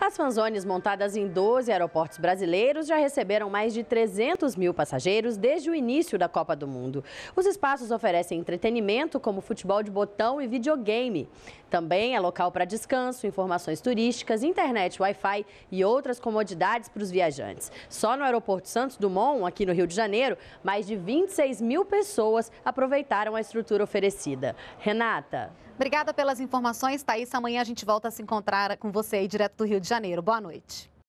As fanzones montadas em 12 aeroportos brasileiros já receberam mais de 300 mil passageiros desde o início da Copa do Mundo. Os espaços oferecem entretenimento como futebol de botão e videogame. Também é local para descanso, informações turísticas, internet, Wi-Fi e outras comodidades para os viajantes. Só no aeroporto Santos Dumont, aqui no Rio de Janeiro, mais de 26 mil pessoas aproveitaram a estrutura oferecida. Renata. Obrigada pelas informações, Thaís. Amanhã a gente volta a se encontrar com você aí direto do Rio de Janeiro. Boa noite.